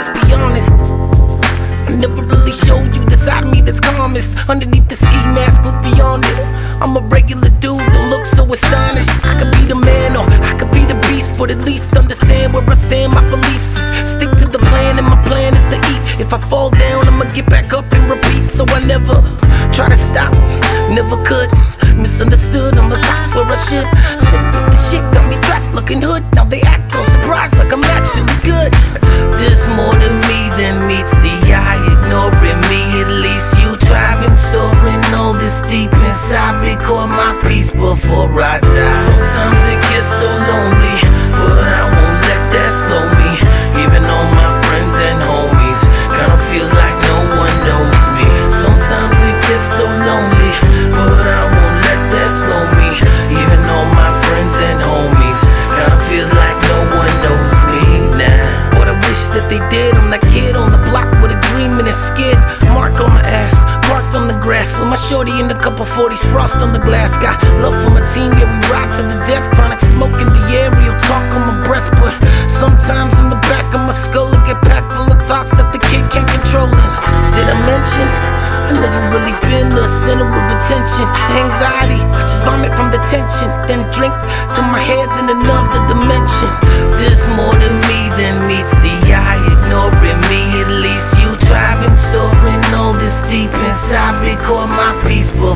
let's be honest. I never really showed you the side of me that's calmest. Underneath the ski mask, look beyond it. I'm a regular dude, that looks so astonished. I could be the man or I could be the beast, but at least understand where I stand. My beliefs is stick to the plan, and my plan is to eat. If I fall down, I'ma get back up and repeat. Inside. Record my peace before I die. Couple 40s, frost on the glass. Got love for my team, yeah, we ride to the death. Chronic smoke in the air, real talk on my breath. But sometimes in the back of my skull, I get packed full of thoughts that the kid can't control. And did I mention? I never really been the center of attention. Anxiety, I just vomit from the tension. Then drink till my head's in another dimension. There's more to me than meets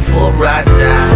driving, storing all